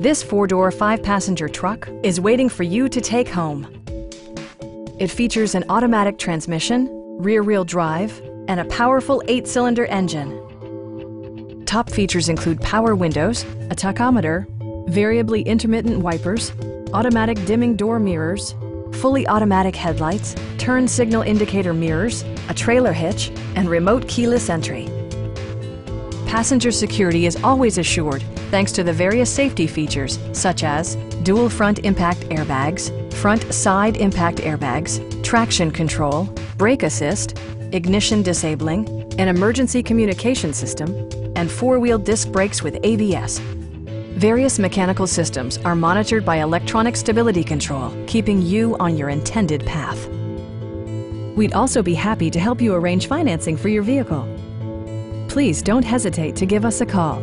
This four-door, five-passenger truck is waiting for you to take home. It features an automatic transmission, rear-wheel drive, and a powerful eight-cylinder engine. Top features include power windows, a tachometer, variably intermittent wipers, automatic dimming door mirrors, fully automatic headlights, turn signal indicator mirrors, a trailer hitch, and remote keyless entry. Passenger security is always assured thanks to the various safety features such as dual front impact airbags, front side impact airbags, traction control, brake assist, ignition disabling, an emergency communication system, and four-wheel disc brakes with ABS. Various mechanical systems are monitored by electronic stability control, keeping you on your intended path. We'd also be happy to help you arrange financing for your vehicle. Please don't hesitate to give us a call.